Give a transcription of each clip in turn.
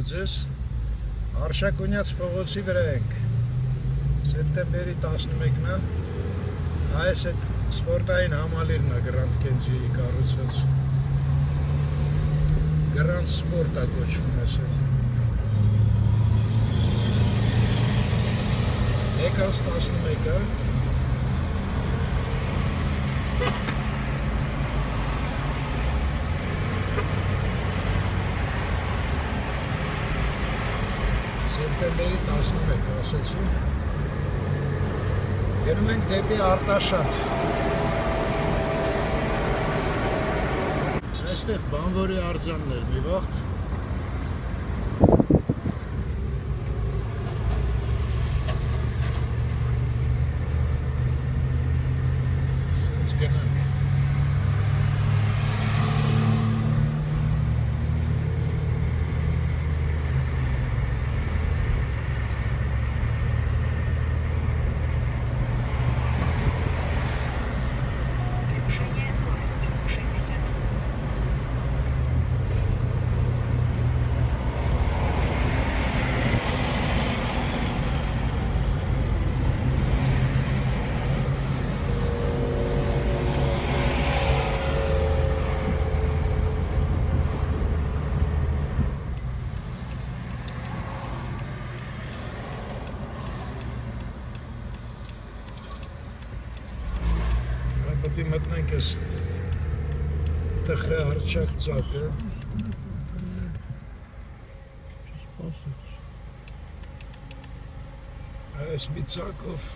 Բարև ձեզ։ Արշակունյաց փողոցի վրա ենք։ Սեպտեմբերի 11-ն է։ Այս այդ սպորտային համալիրն է Գրանդ Կենջիի կառուցած։ Գրանդ սպորտ է կոչվում էս այդ։ Եկած 11-ը սեպտեմբերի 11 ասեցի։ Գնում ենք դեպի Արտաշատ։ Այստեղ բանվորի արձանն էր մի վաղտ։ Հա, Պետք է մտնենք այս տխրե հարճակ ծակը։ Այս մի ծակով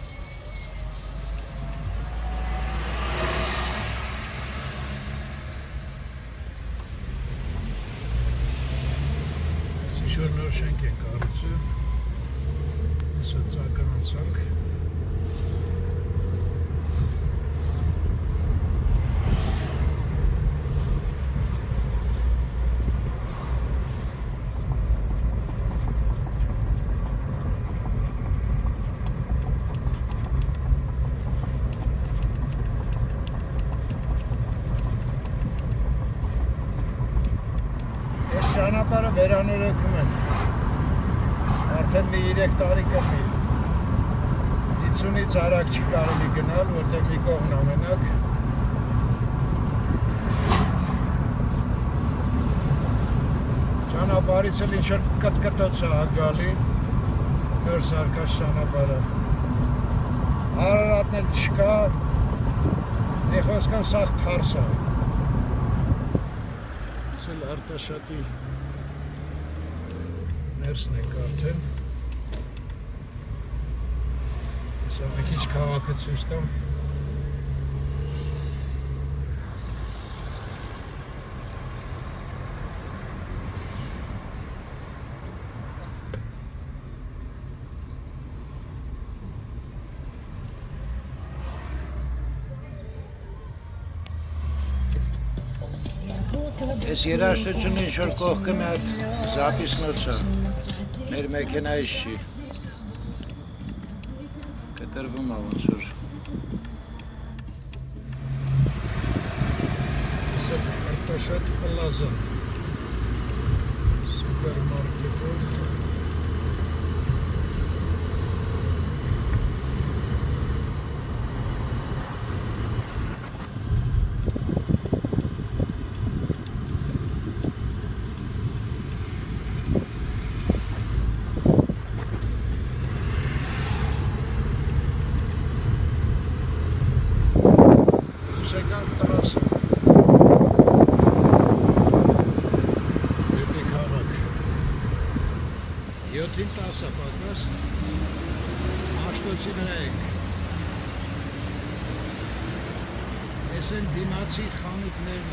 Այս ինչ-որ նոր շենք են կառուցել։ Սա ծակը անցանք։ Այս ճանապարհը վերանորոգում են։ Արդեն մի 3 տարի կմի։ 50-ից արագ չի կարելի գնալ, որտեղ մի կողմն ամենակ։ Ճանապարհից էլ ինչ-որ կտկտոց է գալի։ Նոր սարկած ճանապարհը։ Արարատն էլ չկա։ Մի խոսքով սաղ թարս է։ Սել Արտաշատի ներսն ենք արդեն։ Սա մի քիչ քաղաքը ցույց տամ։ Այս երաշտությունը ինչ որ կողքը մի հատ զապիսնոց է։ Մեր մեքենայից չի։ Կտրվում է ոնց որ։ Սա արտաշատ պլազա։ Սուպերմարկետով։ 7-ին 10-ը պատրաս։ Աշտոցի վրա ենք։ Ես են դիմացի խանութներն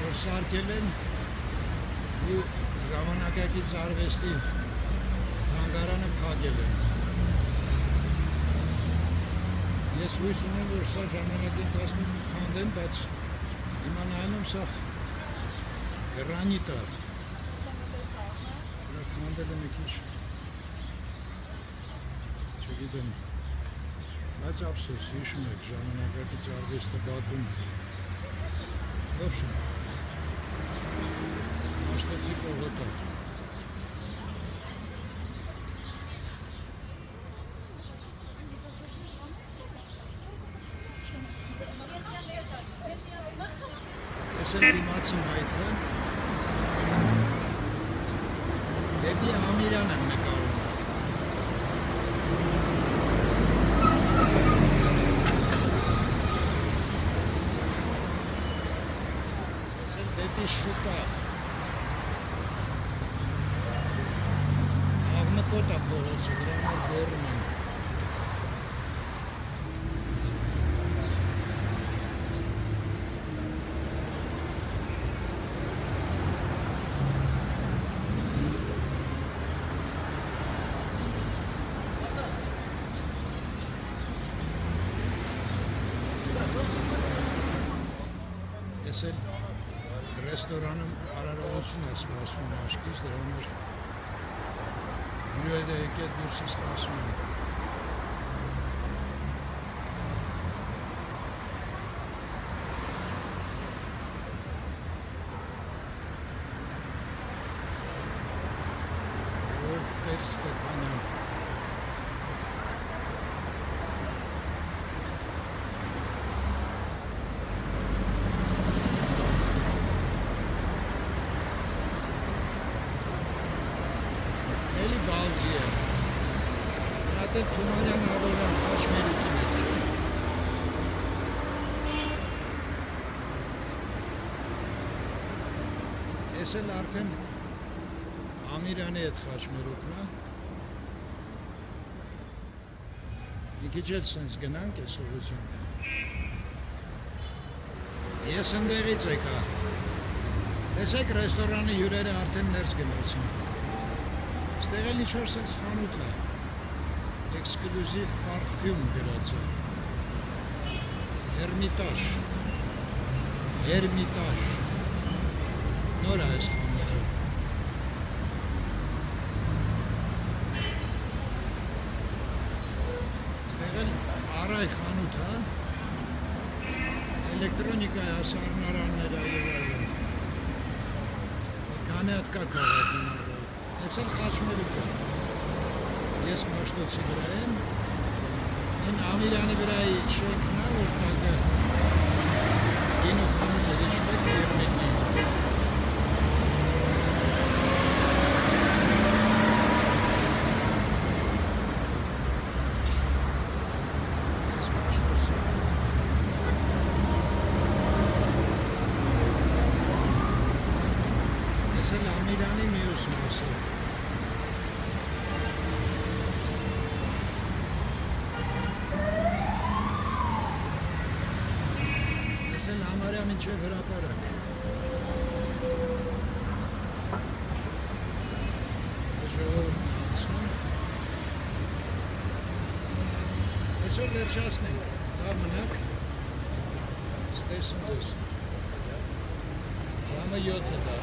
որ սարկել են ու ժամանակակից արվեստի հանգարանը փակել են։ Ես հույս ունեմ, որ սա ժամանակի ընթացքում քանդեն, բայց հիմա նայում սա գրանիտ եկել է մի քիչ չգիտեմ բայց ափսոս հիշում եք ժամանակակից արվեստը բաթում ոբշն աշտոցի կողոտա Ես եմ դիմացում հայթը դեպի Ամիրան եմ նկարում։ էլ դեպի շուկա։ Աղմկոտ է փողոցը, դրա համար գոռում եմ։ Ես էլ ռեստորանում արարողություն է սպասվում աշկից, դրա համար հյուրերը եկել դուրսի սպասում են։ Դե Թումանյան ավորան խաշմերուկին էր, չէ։ Ես էլ արդեն Ամիրյանի հետ խաշմերուկն է։ Մի քիչ էլ սենց գնանք այս ուղղությամբ։ Ես ընդեղից եկա։ Տեսեք ռեստորանի հյուրերը արդեն ներս գնացին։ Ստեղ էլ ինչ-որ սենց խանութ է։ Էքսկլյուզիվ պարֆյում գրած է։ Հերմիտաժ։ Հերմիտաժ։ Նոր է այս խանութը։ Ստեղ էլ առայ խանութ է։ Էլեկտրոնիկա է, ասառնարաններ է եւ այլն։ Քանի հատ կա քաղաքում էլ խաչմերուկ եմ։ Ես Մաշտոցի վրա եմ։ Այն Ամիրյանի վրայի շենքն է, որ տակը գինու խանութը հիշում եք Երմենի։ Ես Մաշտոցի եմ։ Ես էլ Ամիրյանի մյուս մասը։ համարյա մինչև հրապարակ։ Այսօր վերջացնենք։ Լավ մնաք։ Ստեսուն ձեզ։ Ժամը 7-ը դա։